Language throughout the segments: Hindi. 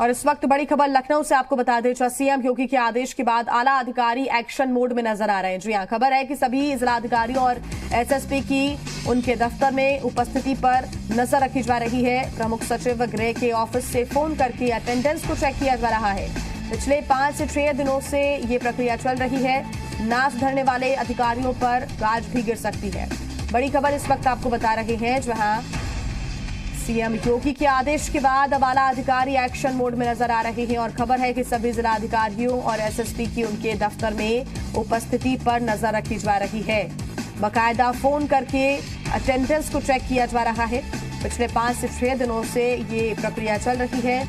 और इस वक्त बड़ी खबर लखनऊ से आपको बता दें सीएम योगी के आदेश के बाद आला अधिकारी एक्शन मोड में नज़र आ रहे हैं। जी हाँ, खबर है कि सभी जिलाधिकारियों और एसएसपी की उनके दफ्तर में उपस्थिति पर नज़र रखी जा रही है। प्रमुख सचिव गृह के ऑफ़िस से फ़ोन करके अटेंडेंस को चेक किया जा रहा है। पिछले पाँच से छह दिनों से ये प्रक्रिया चल रही है। नाश धरने वाले अधिकारियों पर गाज भी गिर सकती है। बड़ी खबर इस वक्त आपको बता रहे हैं, जहाँ सीएम योगी के आदेश के बाद अब आला अधिकारी एक्शन मोड में नज़र आ रहे हैं और खबर है कि सभी जिलाधिकारियों और एसएसपी की उनके दफ्तर में उपस्थिति पर नज़र रखी जा रही है। बकायदा फ़ोन करके अटेंडेंस को चेक किया जा रहा है। पिछले पाँच से छह दिनों से ये प्रक्रिया चल रही है।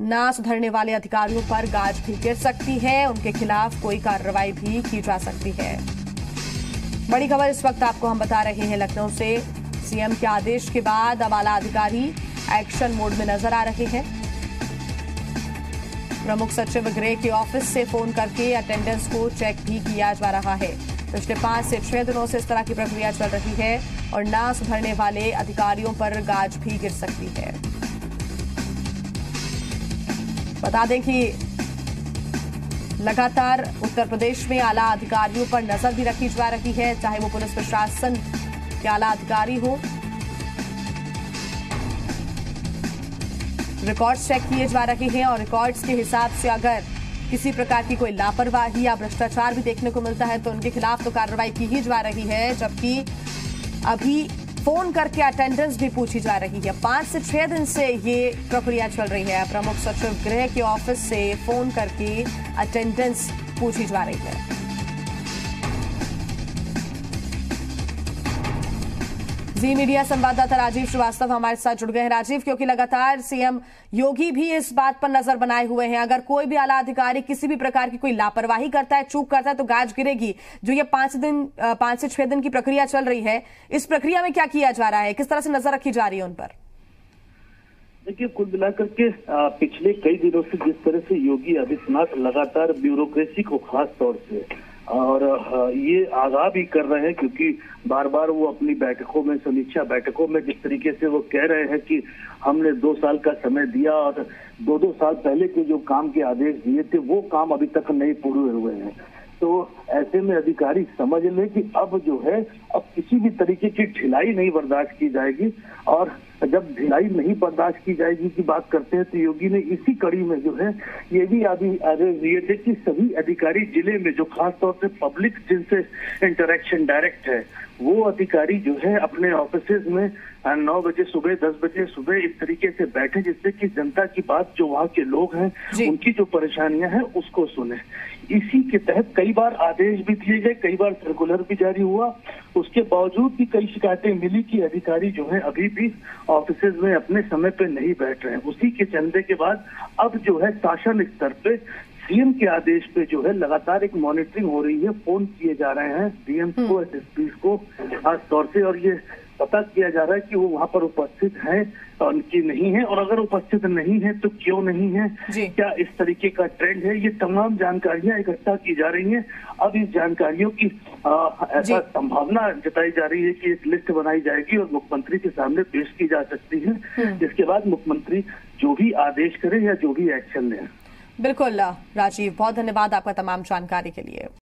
ना सुधरने वाले अधिकारियों पर गाज भी गिर सकती है। उनके खिलाफ कोई कार्रवाई भी की जा सकती है। बड़ी खबर इस वक्त आपको हम बता रहे हैं लखनऊ से। सीएम के आदेश के बाद अब आला अधिकारी एक्शन मोड में नज़र आ रहे हैं। प्रमुख सचिव गृह के ऑफ़िस से फ़ोन करके अटेंडेंस को चेक भी किया जा रहा है। पिछले पाँच से छह दिनों से इस तरह की प्रक्रिया चल रही है और ना सुधरने वाले अधिकारियों पर गाज भी गिर सकती है। बता दें कि लगातार उत्तर प्रदेश में आला अधिकारियों पर नज़र भी रखी जा रही है, चाहे वो पुलिस प्रशासन के आला अधिकारी हो? रिकॉर्ड्स चेक किए जा रहे हैं और रिकॉर्ड्स के हिसाब से अगर किसी प्रकार की कोई लापरवाही या भ्रष्टाचार भी देखने को मिलता है तो उनके खिलाफ तो कार्रवाई की ही जा रही है, जबकि अभी फ़ोन करके अटेंडेंस भी पूछी जा रही है। पाँच से छह दिन से ये प्रक्रिया चल रही है। प्रमुख सचिव गृह के ऑफ़िस से फ़ोन करके अटेंडेंस पूछी जा रही है। जी, मीडिया संवाददाता राजीव श्रीवास्तव हमारे साथ जुड़ गए हैं। राजीव, क्योंकि लगातार सीएम योगी भी इस बात पर नज़र बनाए हुए हैं। अगर कोई भी आला अधिकारी किसी भी प्रकार की कोई लापरवाही करता है, चूक करता है तो गाज गिरेगी। जो ये पाँच दिन पाँच से छह दिन की प्रक्रिया चल रही है, इस प्रक्रिया में क्या किया जा रहा है? किस तरह से नज़र रखी जा रही है उन पर? देखिए, कुल मिलाकर के पिछले कई दिनों से जिस तरह से योगी आदित्यनाथ लगातार ब्यूरोक्रेसी को खास तौर से और ये आगाह भी कर रहे हैं क्योंकि बार बार वो अपनी बैठकों में, समीक्षा बैठकों में जिस तरीके से वो कह रहे हैं कि हमने दो साल का समय दिया और दो दो साल पहले के जो काम के आदेश दिए थे, वो काम अभी तक नहीं पूरे हुए हैं। तो ऐसे में अधिकारी समझ लें कि अब जो है अब किसी भी तरीके की ढिलाई नहीं बर्दाश्त की जाएगी। और जब ढिलाई नहीं बर्दाश्त की जाएगी की बात करते हैं तो योगी ने इसी कड़ी में जो है ये भी अभी आदेश दिए थे कि सभी अधिकारी ज़िले में जो खासतौर से पब्लिक जिनसे इंटरेक्शन डायरेक्ट है वो अधिकारी जो है अपने ऑफ़िस में नौ बजे सुबह दस बजे सुबह इस तरीके से बैठे जिससे कि जनता की बात जो वहाँ के लोग हैं उनकी जो परेशानियाँ हैं उसको सुने। इसी के तहत कई बार आदेश भी दिए गए कई बार सर्कुलर भी जारी हुआ। उसके बावजूद भी कई शिकायतें मिली कि अधिकारी जो है अभी भी ऑफ़िस में अपने समय पे नहीं बैठ रहे हैं। उसी के चलने के बाद अब जो है शासन स्तर पे सीएम के आदेश पे जो है लगातार एक मॉनिटरिंग हो रही है। फ़ोन किए जा रहे हैं डीएम को एसएसपी को खास तौर से। और ये पता किया जा रहा है कि वो वहाँ पर उपस्थित हैं उनकी नहीं है। और अगर उपस्थित नहीं है तो क्यों नहीं है? क्या इस तरीके का ट्रेंड है? ये तमाम जानकारियाँ इकट्ठा की जा रही हैं। अब इस जानकारियों की ऐसा संभावना जताई जा रही है कि एक लिस्ट बनाई जाएगी और मुख्यमंत्री के सामने पेश की जा सकती है। हम्म। जिसके बाद मुख्यमंत्री जो भी आदेश करे या जो भी एक्शन ले। बिल्कुल राजीव बहुत धन्यवाद आपका तमाम जानकारी के लिए।